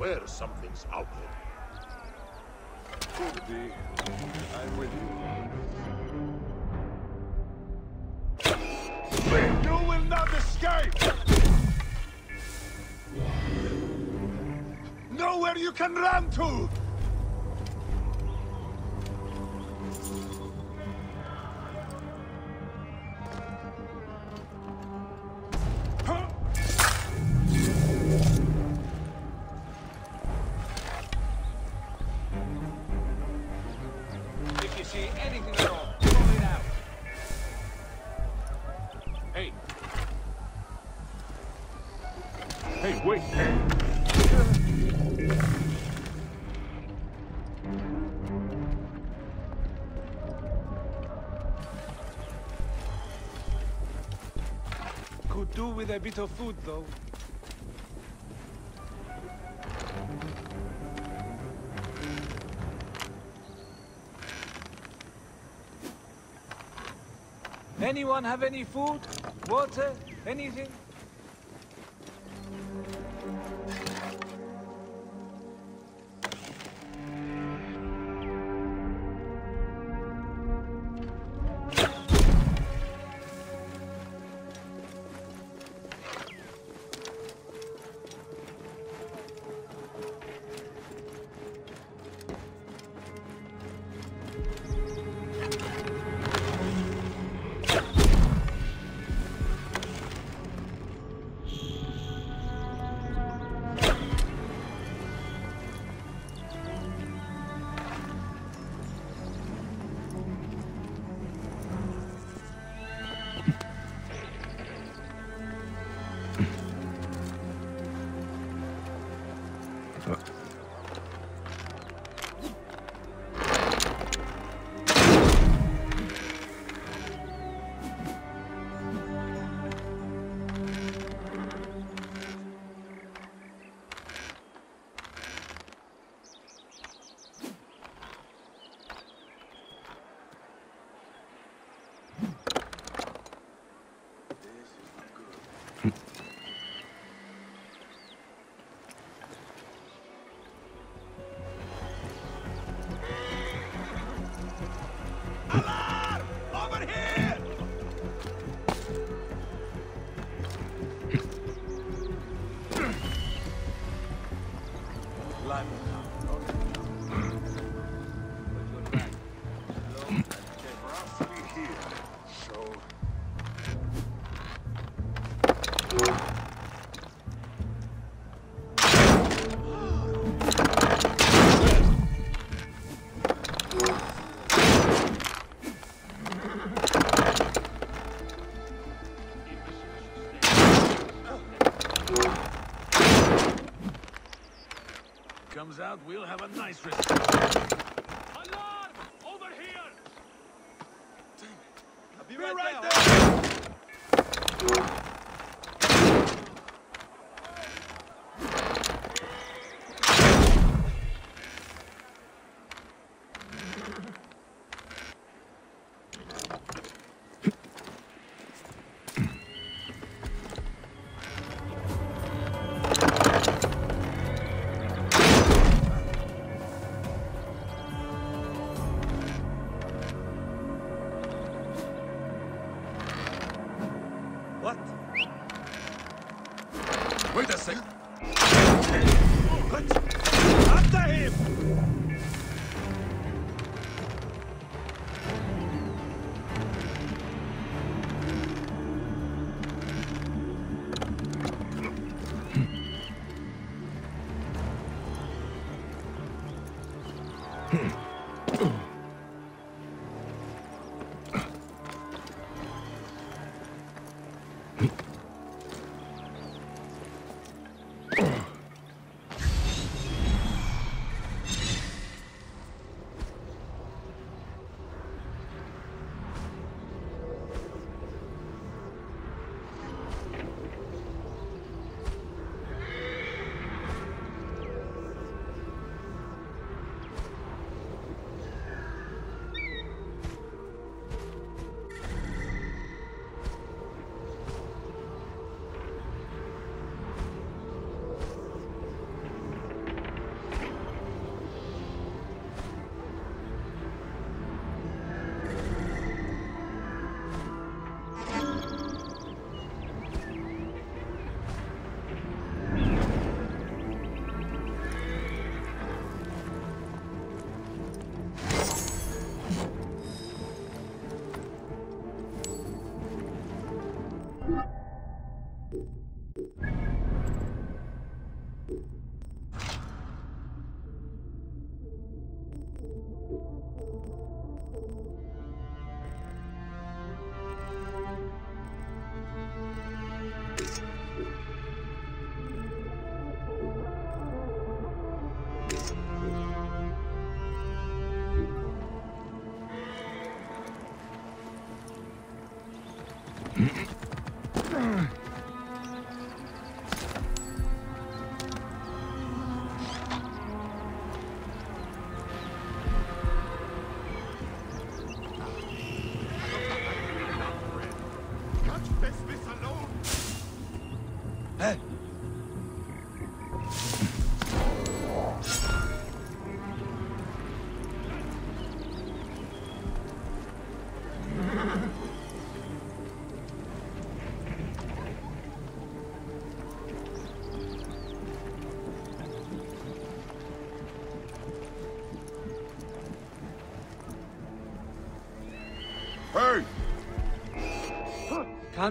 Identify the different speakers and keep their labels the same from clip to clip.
Speaker 1: Swear something's out there.
Speaker 2: Could be. I'm with you. You will not escape! Nowhere you can run to!
Speaker 3: Could do with a bit of food, though. Anyone have any food? Water? Anything? Out, we'll have a nice reception.
Speaker 2: Alarm! Over here!
Speaker 3: I'll be right, there!
Speaker 1: What?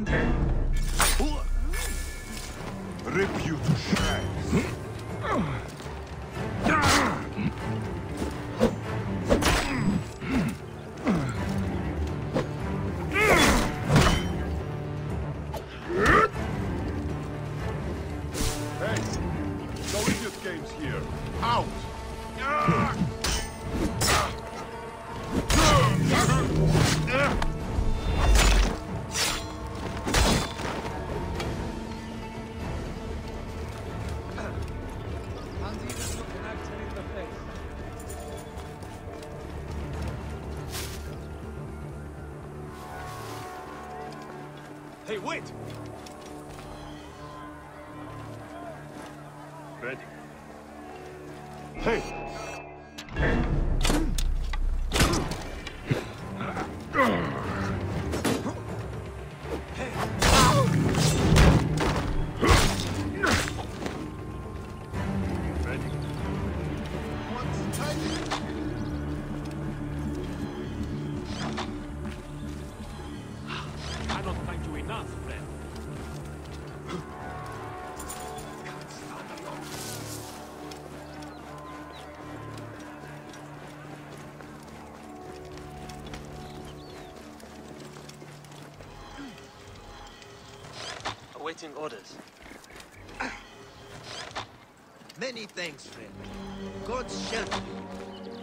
Speaker 2: Can't. Rip you to shreds. Out!
Speaker 3: Wait!
Speaker 2: Ready?
Speaker 3: Hey!
Speaker 2: Ready?
Speaker 4: Awaiting orders. Many thanks, friend. God shelter you.